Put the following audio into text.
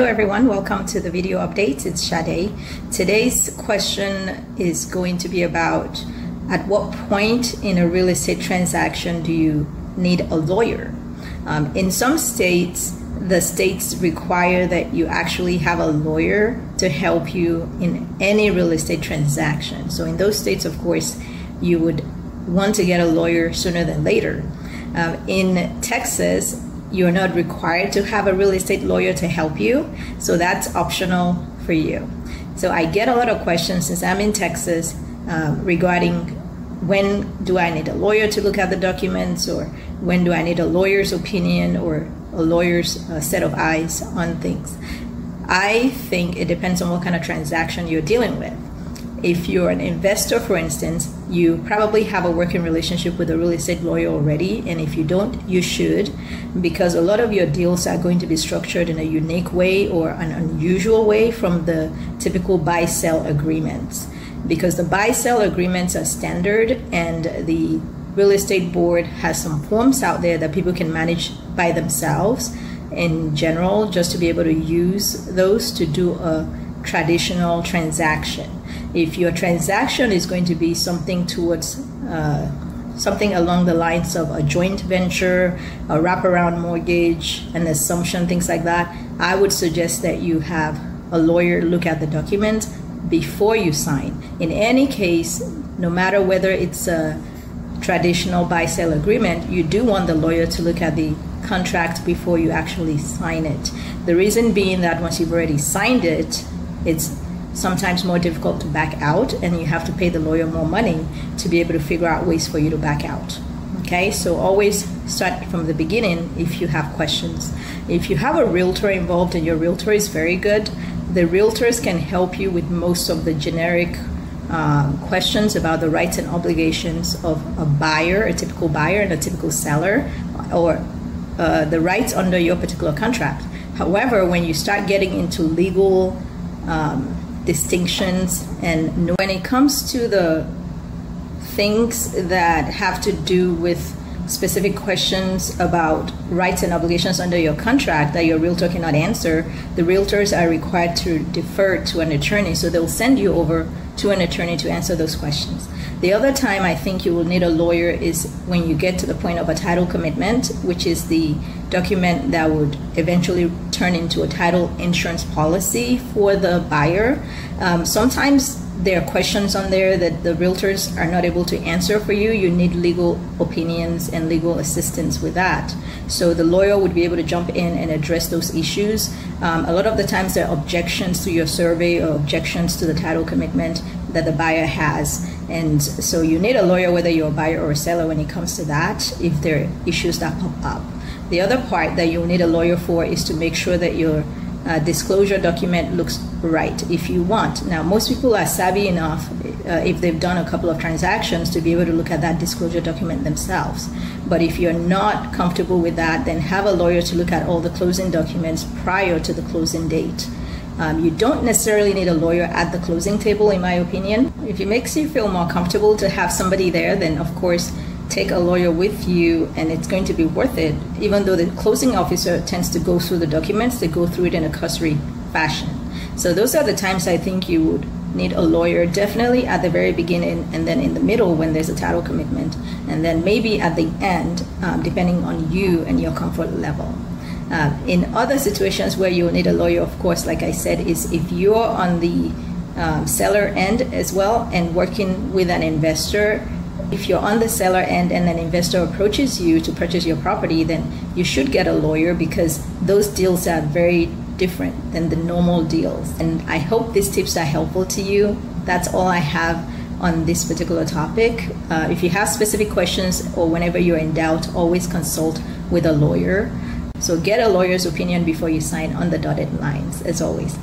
Hello everyone, welcome to the video update. It's Sade. Today's question is going to be about at what point in a real estate transaction do you need a lawyer? Um, in some states, the states require that you actually have a lawyer to help you in any real estate transaction. So in those states, of course, you would want to get a lawyer sooner than later. Um, in Texas, you're not required to have a real estate lawyer to help you, so that's optional for you. So I get a lot of questions since I'm in Texas um, regarding when do I need a lawyer to look at the documents, or when do I need a lawyer's opinion or a lawyer's uh, set of eyes on things. I think it depends on what kind of transaction you're dealing with. If you're an investor, for instance, you probably have a working relationship with a real estate lawyer already. And if you don't, you should, because a lot of your deals are going to be structured in a unique way or an unusual way from the typical buy sell agreements. Because the buy sell agreements are standard and the real estate board has some forms out there that people can manage by themselves in general, just to be able to use those to do a traditional transaction if your transaction is going to be something towards uh, something along the lines of a joint venture, a wraparound mortgage, an assumption, things like that, I would suggest that you have a lawyer look at the document before you sign. In any case, no matter whether it's a traditional buy sell agreement, you do want the lawyer to look at the contract before you actually sign it. The reason being that once you've already signed it, it's sometimes more difficult to back out, and you have to pay the lawyer more money to be able to figure out ways for you to back out. Okay, so always start from the beginning if you have questions. If you have a realtor involved and your realtor is very good, the realtors can help you with most of the generic um, questions about the rights and obligations of a buyer, a typical buyer, and a typical seller, or uh, the rights under your particular contract. However, when you start getting into legal um, distinctions and when it comes to the things that have to do with specific questions about rights and obligations under your contract that your realtor cannot answer, the realtors are required to defer to an attorney. So they'll send you over to an attorney to answer those questions. The other time I think you will need a lawyer is when you get to the point of a title commitment, which is the document that would eventually turn into a title insurance policy for the buyer. Um, sometimes there are questions on there that the realtors are not able to answer for you. You need legal opinions and legal assistance with that. So the lawyer would be able to jump in and address those issues. Um, a lot of the times there are objections to your survey or objections to the title commitment that the buyer has. And so you need a lawyer, whether you're a buyer or a seller, when it comes to that, if there are issues that pop up. The other part that you'll need a lawyer for is to make sure that your uh, disclosure document looks right if you want. Now, most people are savvy enough, uh, if they've done a couple of transactions, to be able to look at that disclosure document themselves. But if you're not comfortable with that, then have a lawyer to look at all the closing documents prior to the closing date. Um, you don't necessarily need a lawyer at the closing table, in my opinion. If it makes you feel more comfortable to have somebody there, then of course take a lawyer with you and it's going to be worth it. Even though the closing officer tends to go through the documents, they go through it in a cursory fashion. So those are the times I think you would need a lawyer, definitely at the very beginning and then in the middle when there's a title commitment, and then maybe at the end, um, depending on you and your comfort level. Uh, in other situations where you'll need a lawyer, of course, like I said, is if you're on the um, seller end as well and working with an investor if you're on the seller end and an investor approaches you to purchase your property, then you should get a lawyer because those deals are very different than the normal deals. And I hope these tips are helpful to you. That's all I have on this particular topic. Uh, if you have specific questions or whenever you're in doubt, always consult with a lawyer. So get a lawyer's opinion before you sign on the dotted lines, as always.